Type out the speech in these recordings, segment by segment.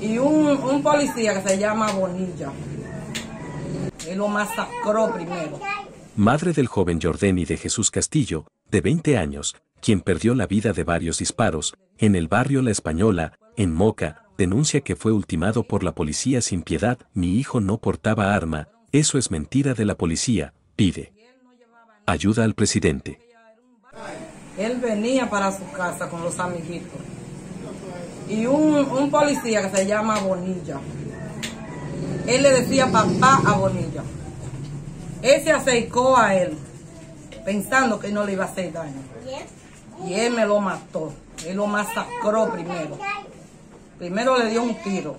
y un, un policía que se llama Bonilla. Él lo masacró primero. Madre del joven Jordeni de Jesús Castillo, de 20 años, quien perdió la vida de varios disparos, en el barrio La Española, en Moca, denuncia que fue ultimado por la policía sin piedad, mi hijo no portaba arma, eso es mentira de la policía, pide. Ayuda al presidente. Él venía para su casa con los amiguitos. Y un, un policía que se llama Bonilla. Él le decía papá a Bonilla. Él se acercó a él, pensando que no le iba a hacer daño. Y él me lo mató. Él lo masacró primero. Primero le dio un tiro.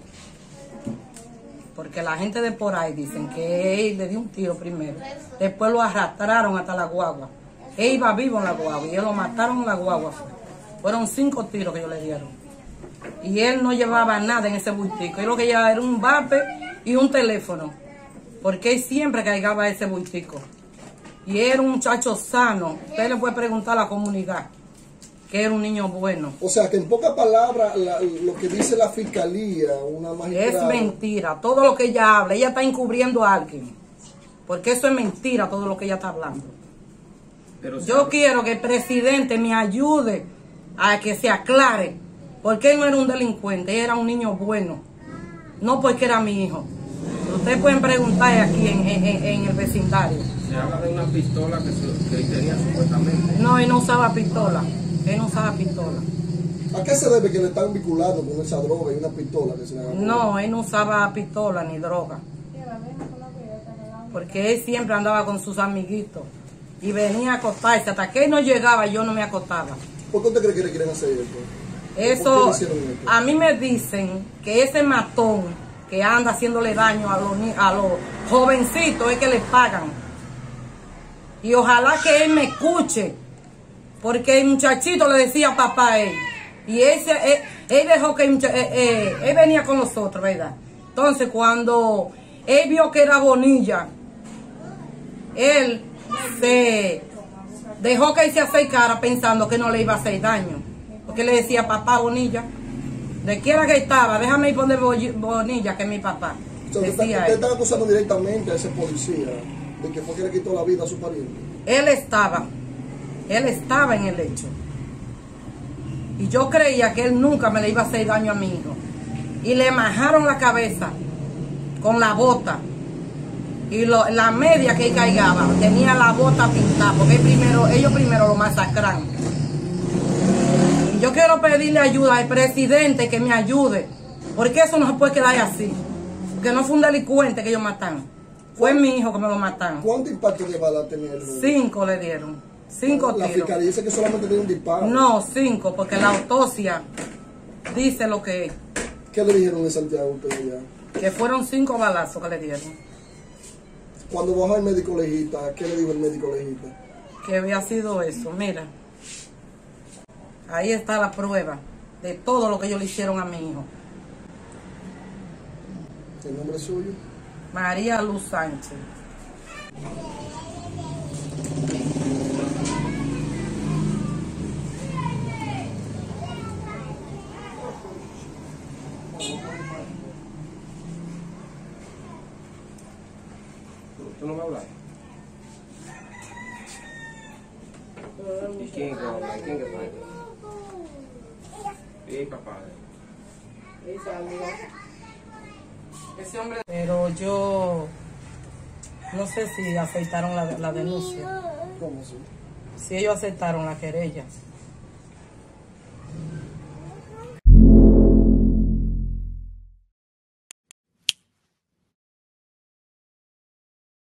Porque la gente de por ahí dicen que él le dio un tiro primero. Después lo arrastraron hasta la guagua. Él iba vivo en la guagua y él lo mataron en la guagua. Fueron cinco tiros que ellos le dieron. Y él no llevaba nada en ese bultico. Él lo que llevaba era un vape y un teléfono. Porque él siempre cargaba ese bultico. Y era un muchacho sano. Usted le puede preguntar a la comunidad que era un niño bueno. O sea, que en pocas palabras, la- lo que dice la fiscalía, una Es magistrada... mentira. Todo lo que ella habla, ella está encubriendo a alguien. Porque eso es mentira, todo lo que ella está hablando. Yo quiero que el presidente me ayude a que se aclare. Porque él no era un delincuente, él era un niño bueno. No porque era mi hijo. Ustedes pueden preguntar aquí en, en- en- en el vecindario. Se habla de una pistola que, se- que él tenía supuestamente. No, él no usaba pistola. Él no usaba pistola. ¿A qué se debe que le están vinculando con esa droga y una pistola que se le No, él no usaba pistola ni droga. Porque él siempre andaba con sus amiguitos. Y venía a acostarse. Hasta que él no llegaba, yo no me acostaba. ¿Por qué usted cree que le quieren hacer esto? ¿Por qué Eso, le a mí me dicen que ese matón que anda haciéndole daño a los, a los jovencitos es que les pagan. Y ojalá que él me escuche. Porque el muchachito le decía papá a él. Y él, se- él, él dejó que el mucha- eh, eh, él venía con nosotros, ¿verdad? Entonces cuando él vio que era Bonilla, él se dejó que él se acercara pensando que no le iba a hacer daño. Porque le decía papá Bonilla. De quiera que estaba, déjame ir poner Bonilla, que es mi papá. O sea, usted, está- usted acusando directamente a ese policía de que fue que le quitó la vida a su pariente. Él estaba, él estaba en el hecho. Y yo creía que él nunca me le iba a hacer daño a mi hijo. Y le majaron la cabeza con la bota. Y lo- la media que él caigaba tenía la bota pintada, porque primero, ellos primero lo masacran. Yo quiero pedirle ayuda al presidente que me ayude, porque eso no se puede quedar así. Porque no fue un delincuente que ellos mataron, fue mi hijo que me lo mataron. ¿Cuánto impacto de bala tenía el Cinco le dieron. Cinco La tiros. fiscalía dice que solamente tiene un disparo. No, cinco, porque la autopsia dice lo que es. ¿Qué le dijeron en Santiago? Que fueron cinco balazos que le dieron. Cuando bajó el médico legista, ¿qué le dijo el médico legista? Que había sido eso. Mira. Ahí está la prueba de todo lo que ellos le hicieron a mi hijo. ¿El nombre suyo? María Luz Sánchez. ¿Tú no me hablas? ¿Y quién que habla? ¿Y quién que fue? Sí, papá. Ese hombre. Pero yo no sé si aceptaron la, la denuncia. ¿Cómo así? Si ellos aceptaron la querella.